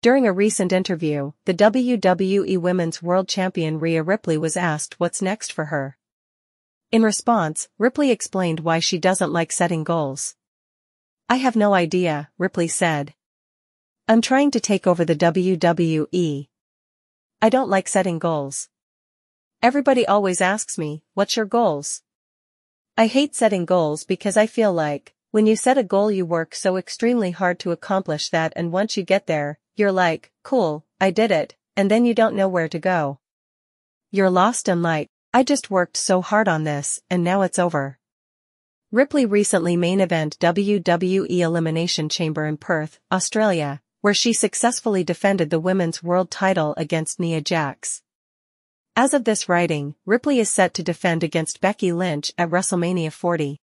During a recent interview, the WWE Women's World Champion Rhea Ripley was asked what's next for her. In response, Ripley explained why she doesn't like setting goals. I have no idea, Ripley said. I'm trying to take over the WWE. I don't like setting goals. Everybody always asks me, what's your goals? I hate setting goals because I feel like, when you set a goal you work so extremely hard to accomplish that and once you get there, you're like, cool, I did it, and then you don't know where to go. You're lost and like, I just worked so hard on this, and now it's over. Ripley recently main event WWE Elimination Chamber in Perth, Australia, where she successfully defended the women's world title against Nia Jax. As of this writing, Ripley is set to defend against Becky Lynch at WrestleMania 40.